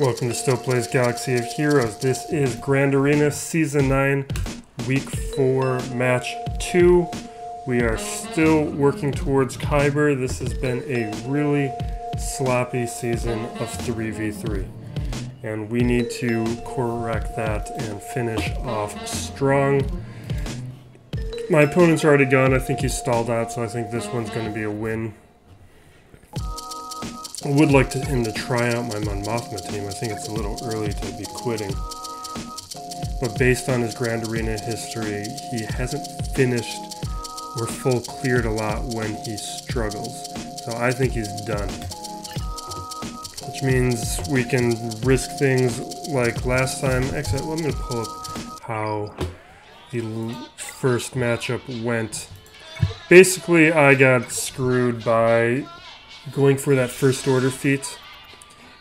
Welcome to Still Plays Galaxy of Heroes. This is Grand Arena Season 9, Week 4, Match 2. We are still working towards Kyber. This has been a really sloppy season of 3v3. And we need to correct that and finish off strong. My opponent's already gone. I think he stalled out, so I think this one's going to be a win. I would like to him to try out my Mon Mothma team. I think it's a little early to be quitting. But based on his Grand Arena history, he hasn't finished or full cleared a lot when he struggles. So I think he's done. Which means we can risk things like last time. Actually, let me pull up how the first matchup went. Basically, I got screwed by going for that first order feat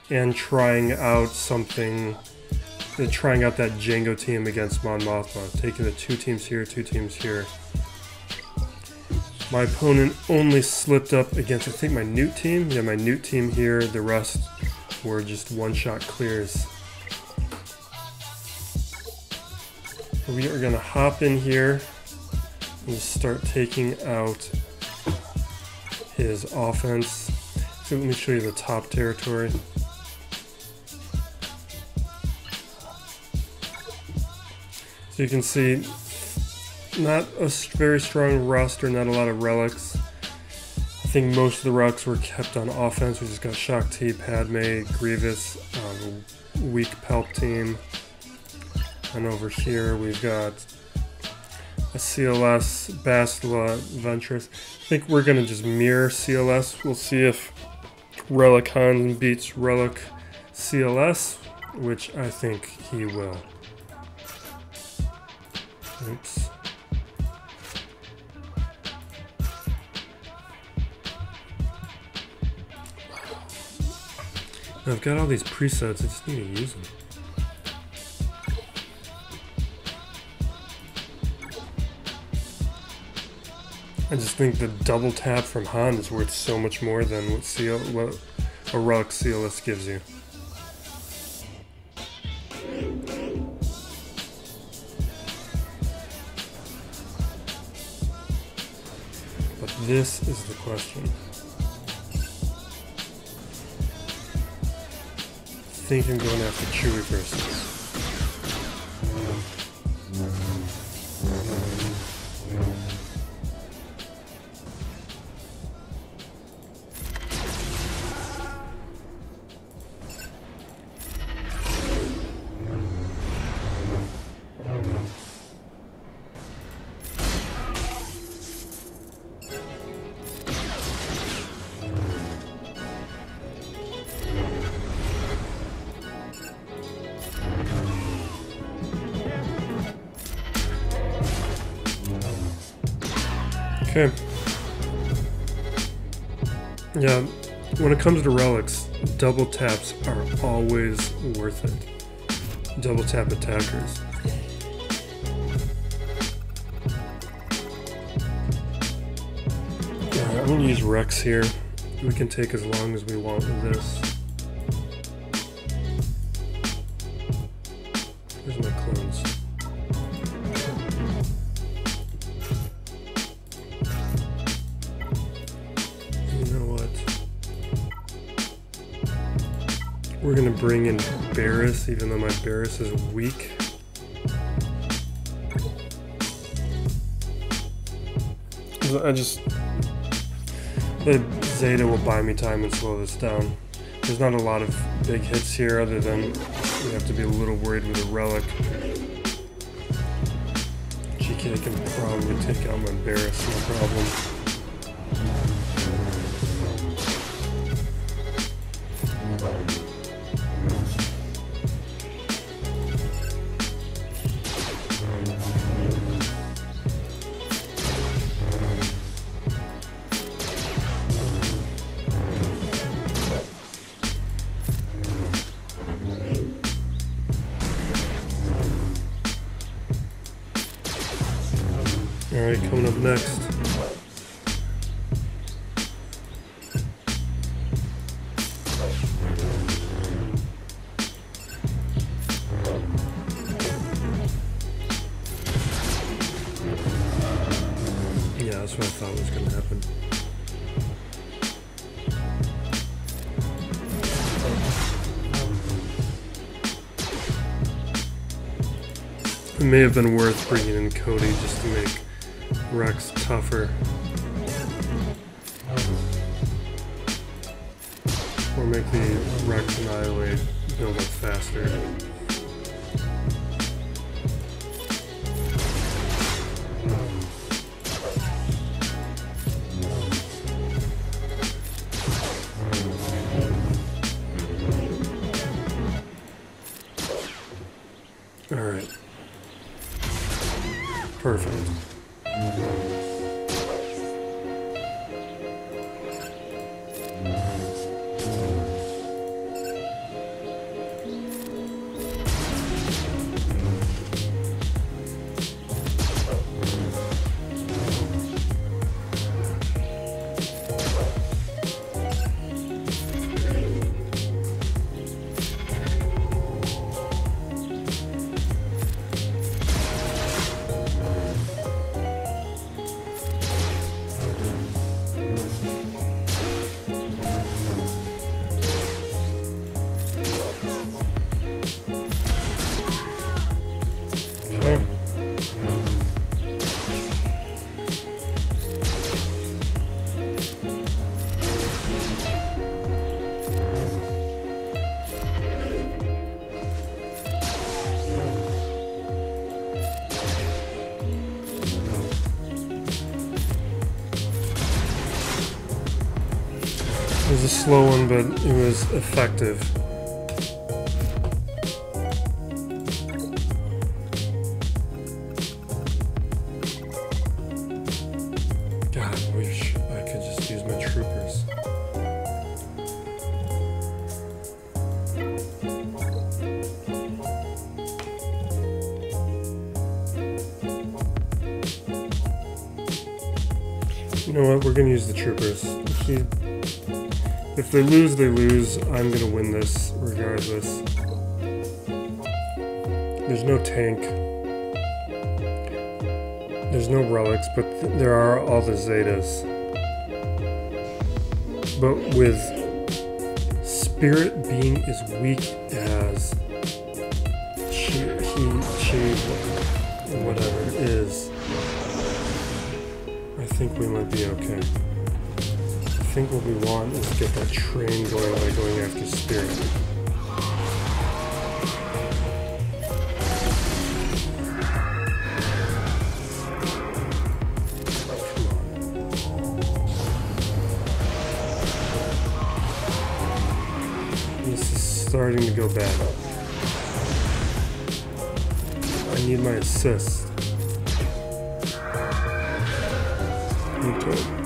and trying out something, uh, trying out that Jango team against Mon Mothma, taking the two teams here, two teams here. My opponent only slipped up against, I think, my Nute team. Yeah, my Nute team here. The rest were just one-shot clears. We are going to hop in here and start taking out his offense. So let me show you the top territory. So you can see not a very strong roster, not a lot of relics. I think most of the rocks were kept on offense. We just got Shaak Ti, Padme, Grievous, um, weak Palpatine. And over here we've got a CLS, Bastila, Ventress. I think we're going to just mirror CLS. We'll see if Relic beats Relic CLS, which I think he will. Oops. I've got all these presets, I just need to use them. I just think the double tap from Han is worth so much more than what, CL, what a rock CLS gives you. But this is the question. I think I'm going after Chewie first. Comes to relics, double taps are always worth it. Double tap attackers. I'm gonna use Rex here. We can take as long as we want with this. Even though my Barriss is weak. I just... The Zeta will buy me time and slow this down. There's not a lot of big hits here other than we have to be a little worried with a Relic. GK can probably take out my Barriss, no problem. Have been worth bringing in Cody just to make Rex tougher. Or make the Rex Annihilate build up faster. Was a slow one, but it was effective. There's no relics, but th- there are all the Zetas. But with Spirit being as weak as she, he, she, whatever is, I think we might be okay. I think what we want is to get that train going by going after Spirit. Starting to go bad. I need my assist. Okay.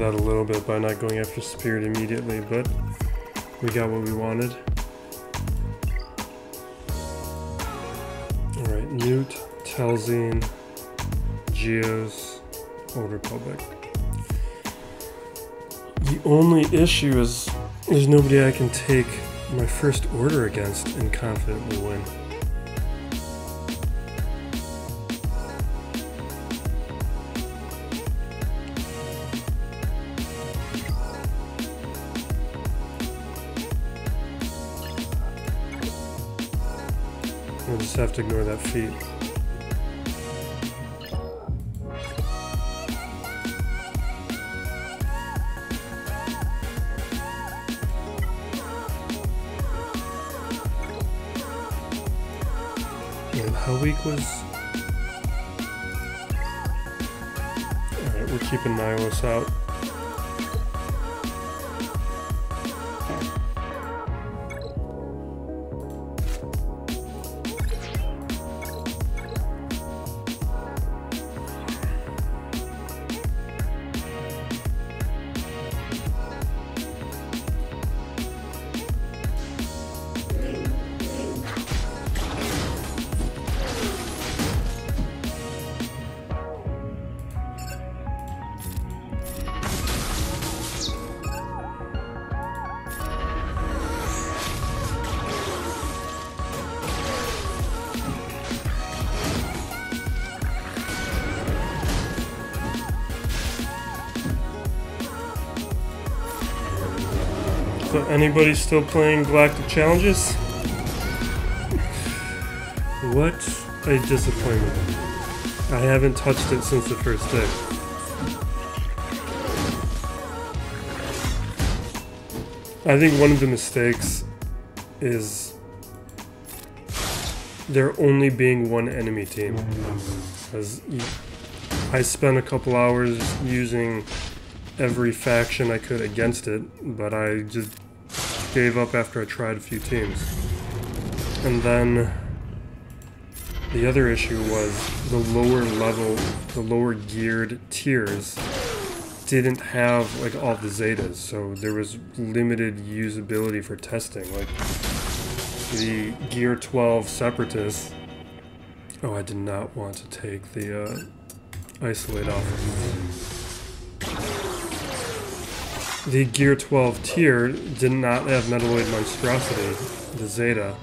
That a little bit by not going after Spirit immediately, but we got what we wanted. Alright, Nute, Talzin, Geos, Old Republic. The only issue is there's nobody I can take my first order against and confidently win. Have to ignore that feat. Hell Week was. Alright, we're keeping Nihilus out. So anybody still playing Galactic Challenges? What a disappointment. I haven't touched it since the first day. I think one of the mistakes is there only being one enemy team. I spent a couple hours using every faction I could against it, but I just gave up after I tried a few teams. And then the other issue was the lower level, the lower geared tiers didn't have like all the zetas, so there was limited usability for testing. Like the Gear 12 Separatists. Oh, I did not want to take the uh, isolate off. The Gear 12 tier did not have Metalloid Monstrosity, the Zeta.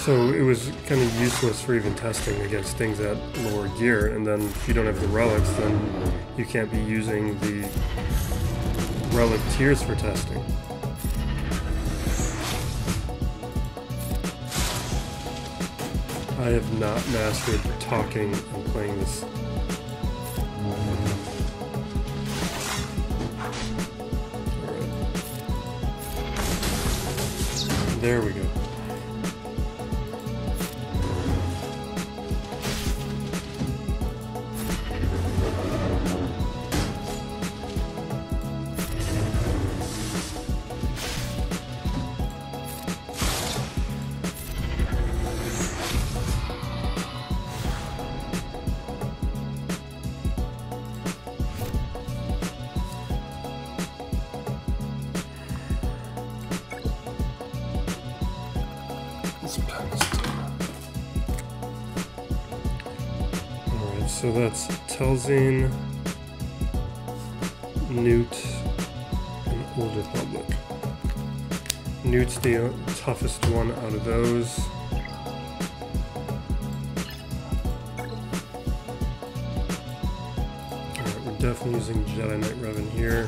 So it was kind of useless for even testing against things at lower gear, and then if you don't have the relics, then you can't be using the relic tiers for testing. I have not mastered talking and playing this. There we go. Talzin, Nute, and Old Republic. Nute's the toughest one out of those. Alright, we're definitely using Jedi Knight Revan here.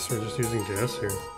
Guess we're just using GAS here.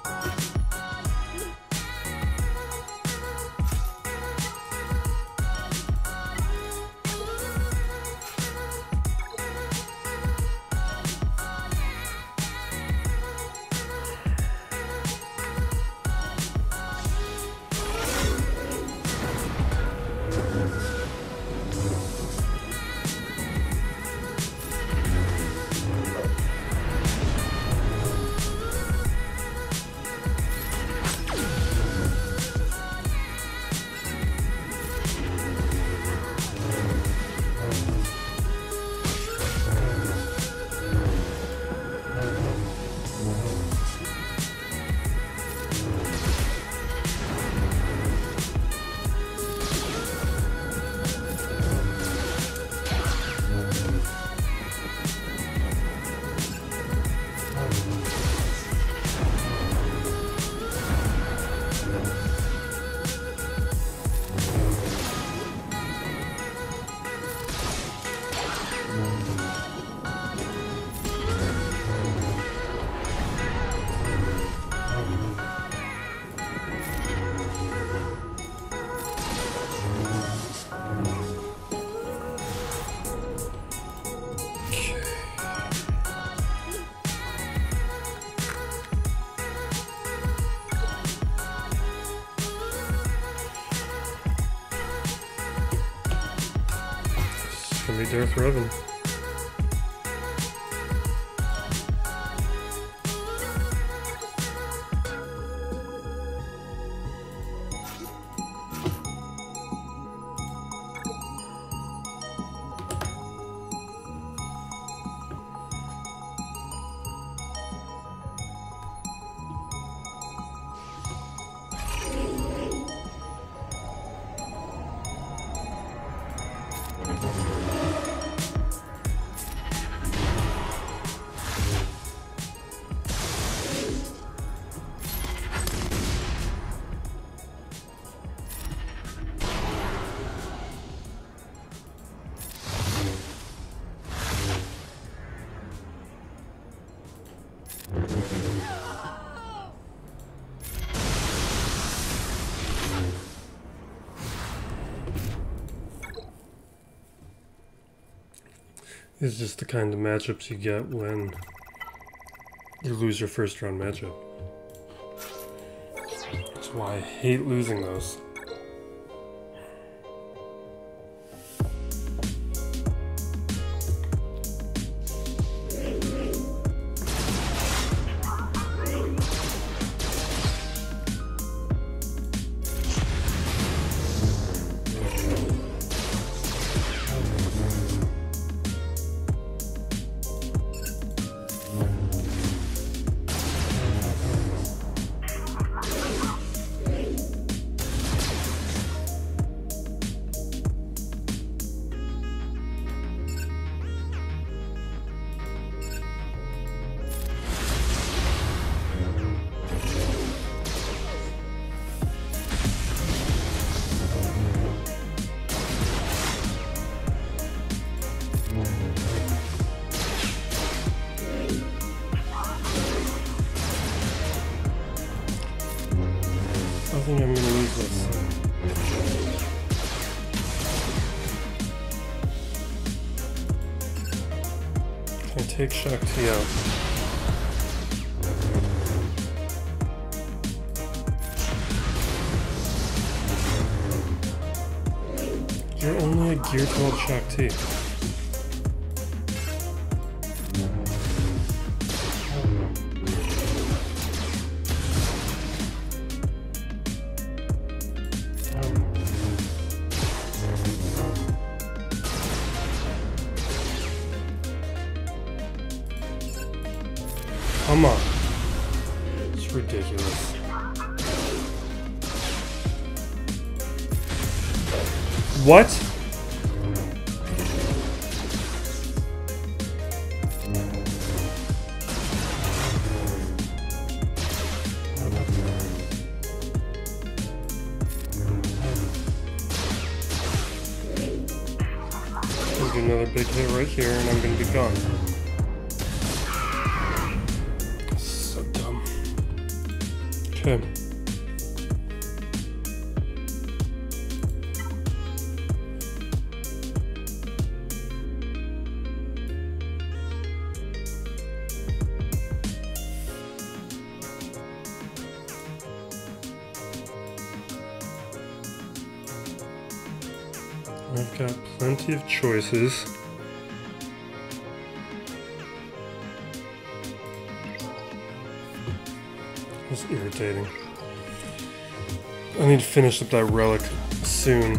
It's gonna Revan. Just the kind of matchups you get when you lose your first round matchup. That's why I hate losing those. You're only a Gear 12 Shaak Ti. Come What? Choices. That's irritating. I need to finish up that relic soon.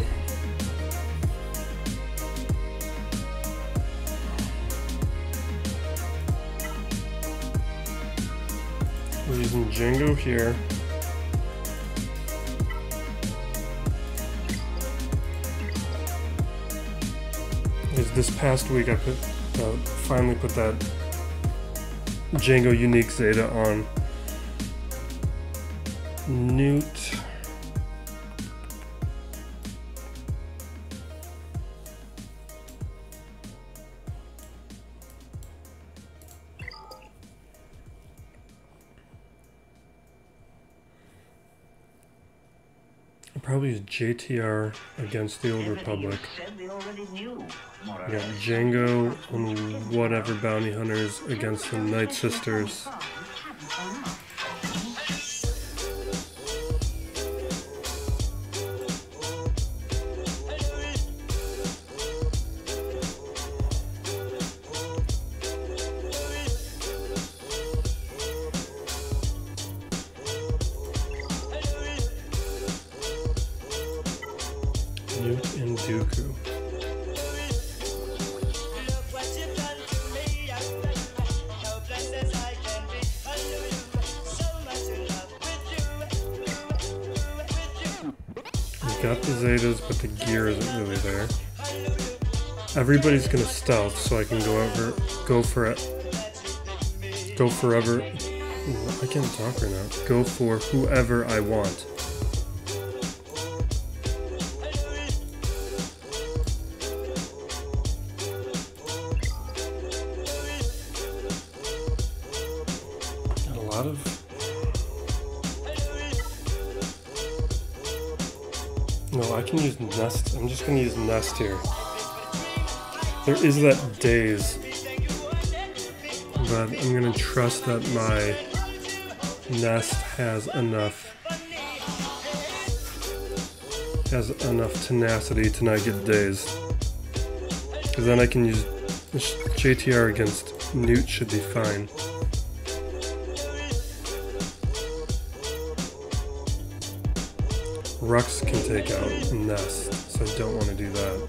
We're using Jango here. This past week I put uh, finally put that Jango Unique Zeta on. Nute. JTR against the Old Republic. We got Jango and whatever bounty hunters against the Night Sisters. Got the Zetas, but the gear isn't really there. Everybody's gonna stealth, so I can go over, go for it, go forever. I can't talk right now. Go for whoever I want. Gonna use nest here. There is that daze, but I'm gonna trust that my nest has enough has enough tenacity to not get dazed. Because then I can use JTR against Nute should be fine. Rux can take out Nest, so I don't want to do that.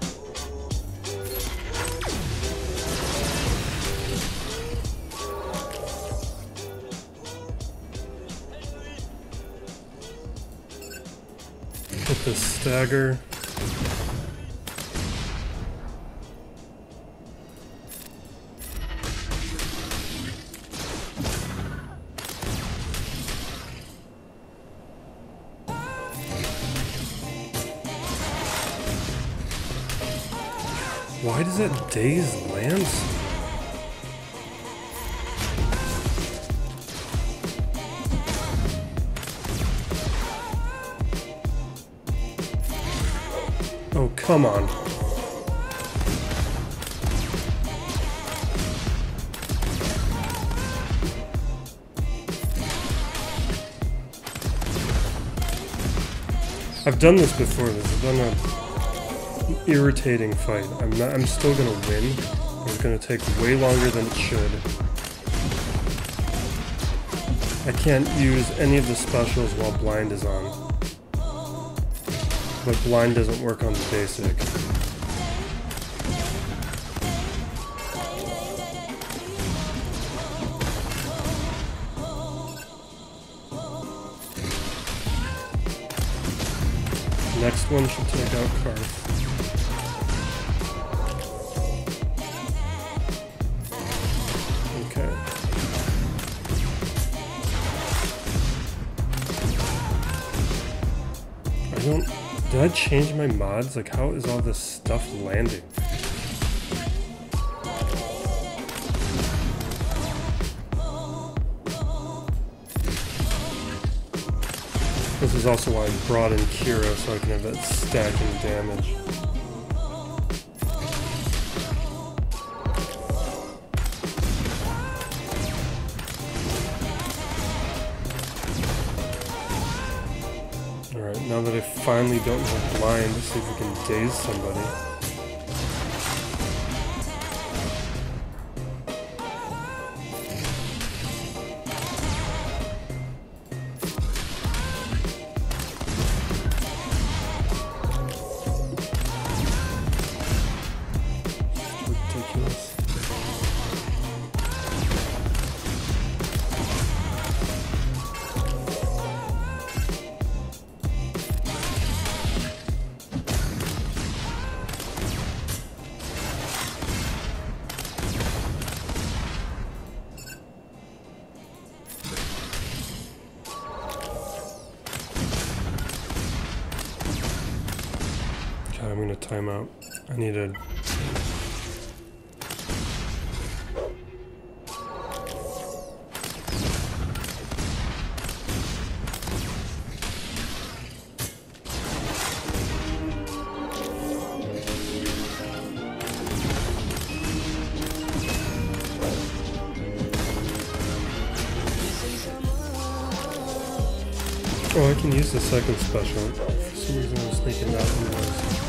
Put the stagger. That daze lance? Oh, come on. I've done this before. This has done a irritating fight. I'm not. I'm still gonna win. It's gonna take way longer than it should. I can't use any of the specials while blind is on. But blind doesn't work on the basic. Next one should take out Carth. Did I change my mods? Like, how is all this stuff landing? This is also why I brought in Qi'ra, so I can have that stacking damage. Finally don't have blind, let's see if we can daze somebody. I'm gonna time out. I need a Oh, I can use the second special. For some reason I was thinking that one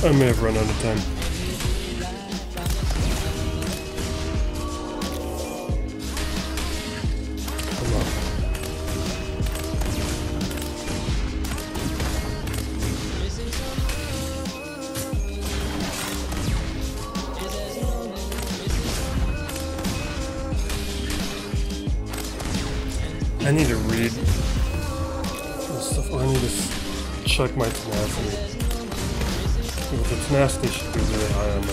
I may have run out of time. I need to read stuff. I need to check my. Should be really high on my.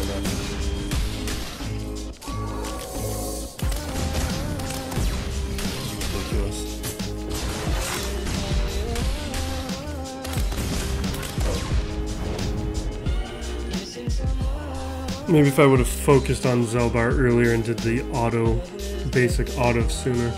Maybe if I would have focused on Zaalbar earlier and did the auto, basic auto sooner.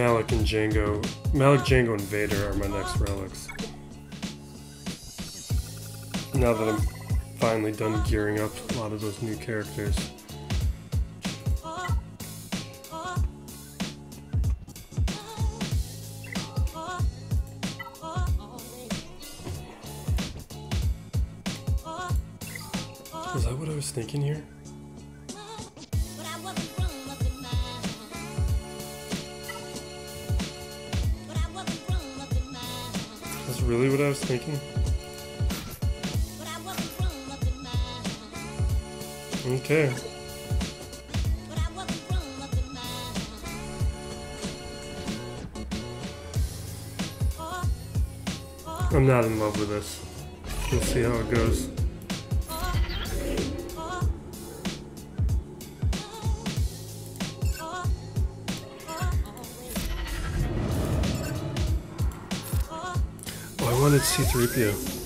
Malak and Jango. Malak, Jango, and Vader are my next relics. now that I'm finally done gearing up a lot of those new characters. Is that what I was thinking here? Really what I was thinking? Okay. I'm not in love with this. We'll see how it goes. C-3PO.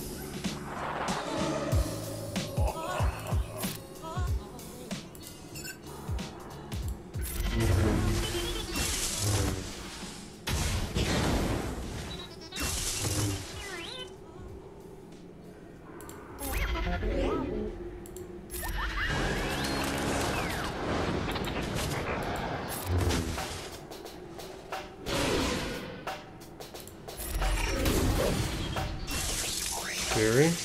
Scary.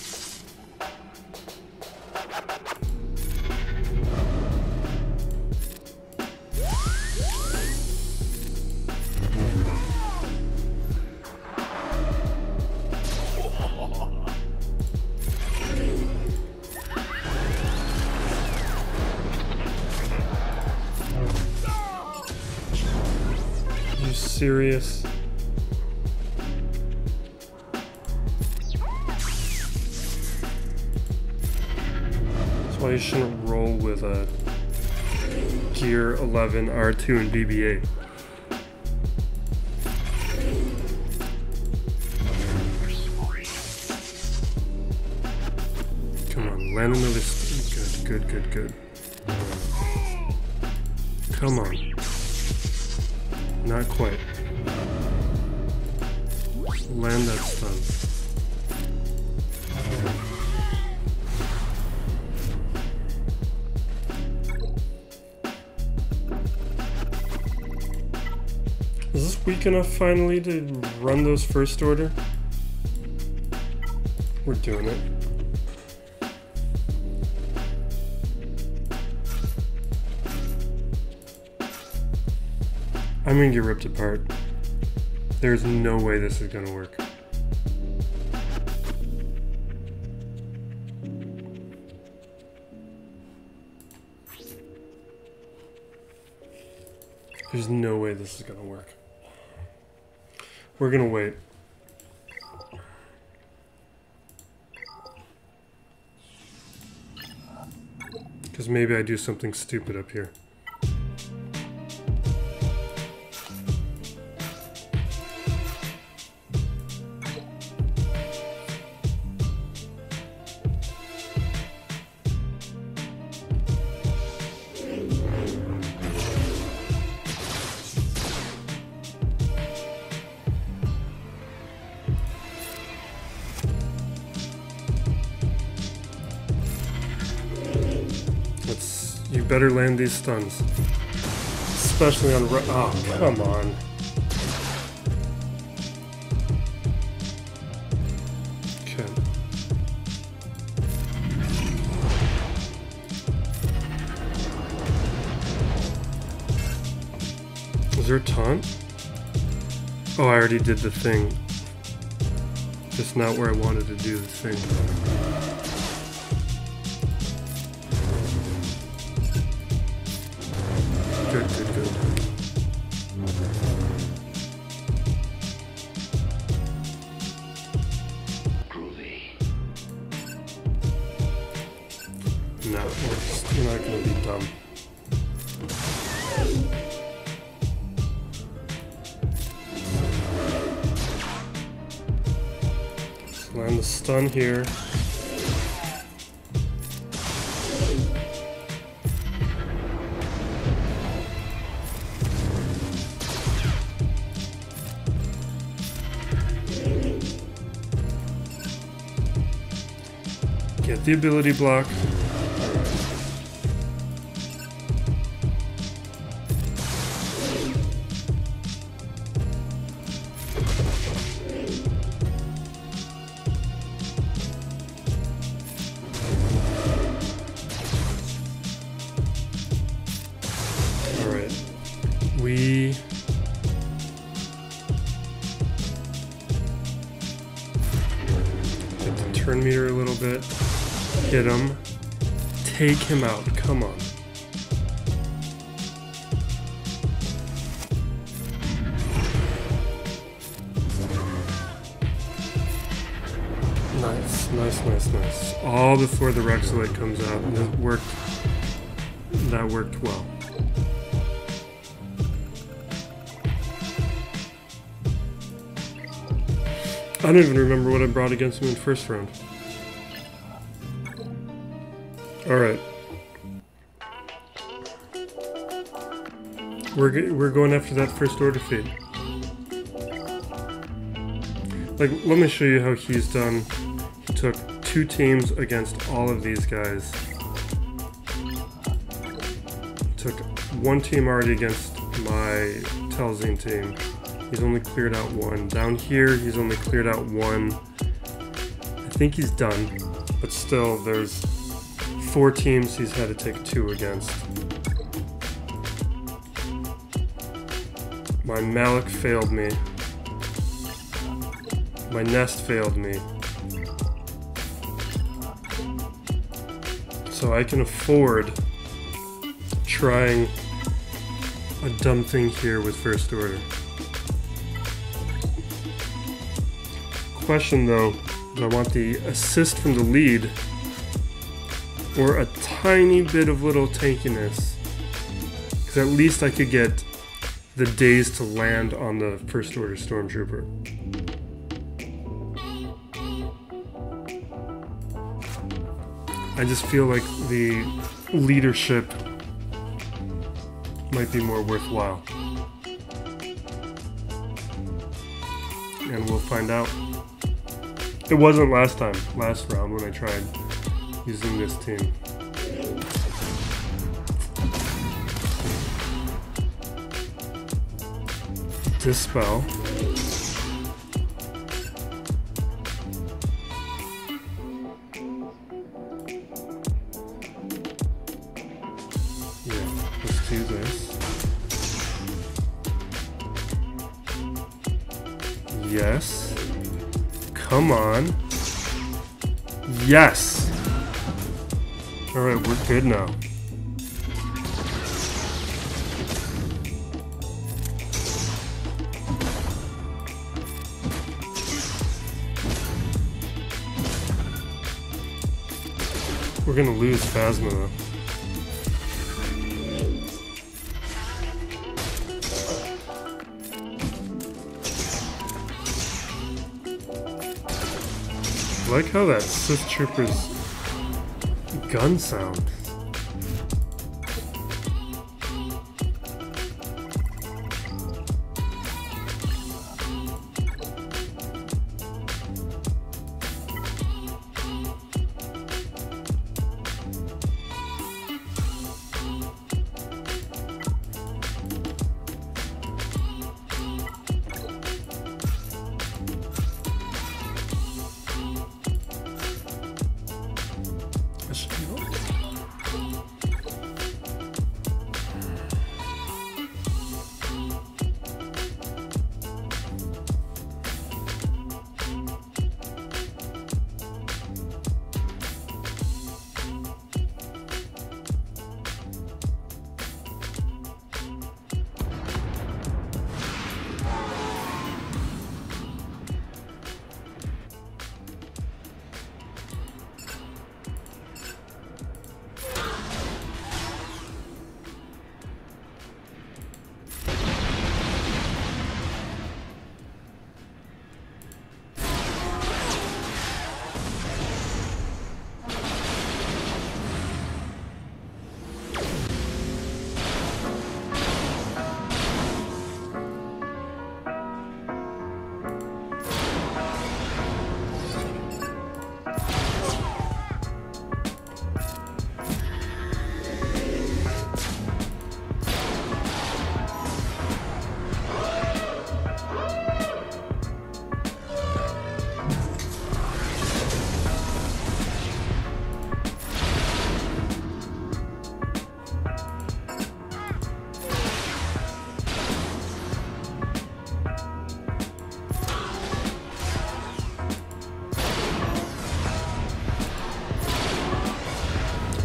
7, R2, and BB-8. Come on, land another... Good, good, good, good. Weak enough finally to run those first order? We're doing it. I'm gonna get ripped apart. There's no way this is gonna work. There's no way this is gonna work. We're gonna wait. Because maybe I do something stupid up here. Better land these stuns. Especially on. Oh, come on. Okay. Is there a taunt? Oh, I already did the thing. Just not where I wanted to do the thing. Here. Get the ability block. Turn meter a little bit. Hit him. Take him out. Come on. Nice, nice, nice, nice. All before the Rexolite comes out. It worked. That worked well. I don't even remember what I brought against him in first round. Alright. We're, we're going after that first order feed. Like, let me show you how he's done. He took two teams against all of these guys. Took one team already against my Talzin team. He's only cleared out one. Down here, he's only cleared out one. I think he's done, but still, there's four teams he's had to take two against. My Malak failed me. My Nest failed me. So I can afford trying a dumb thing here with First Order. Question though, do I want the assist from the lead or a tiny bit of little tankiness? Because at least I could get the days to land on the First Order Stormtrooper. I just feel like the leadership might be more worthwhile. And we'll find out. It wasn't last time, last round when I tried using this team. Dispel. Yes! Alright, we're good now. We're gonna lose Phasma though. Like how that Sith Trooper's gun sound.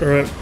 Alright.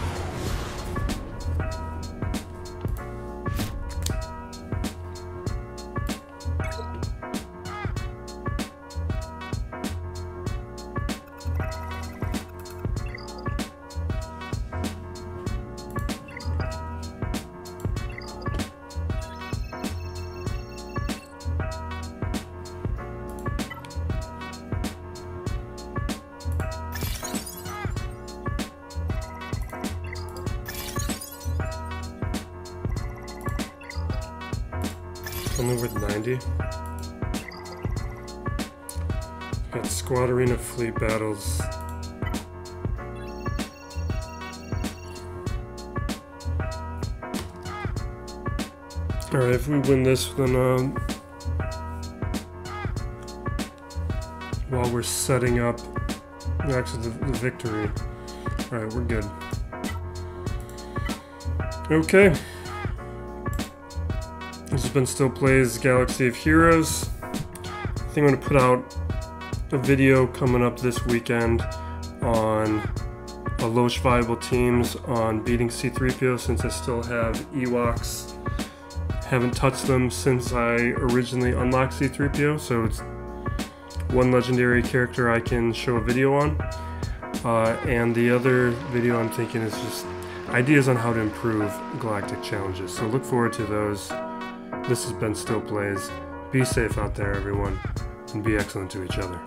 Only with 90. Got Squad Arena Fleet Battles. Alright, if we win this, then um, while we're setting up actually the, the victory. Alright, we're good. Okay. Been Still Plays Galaxy of Heroes. I think I'm going to put out a video coming up this weekend on a lowest viable teams on beating C3PO since I still have Ewoks. Haven't touched them since I originally unlocked C3PO, so it's one legendary character I can show a video on. Uh, and the other video I'm thinking is just ideas on how to improve galactic challenges. So look forward to those. This has been Still Plays. Be safe out there, everyone, and be excellent to each other.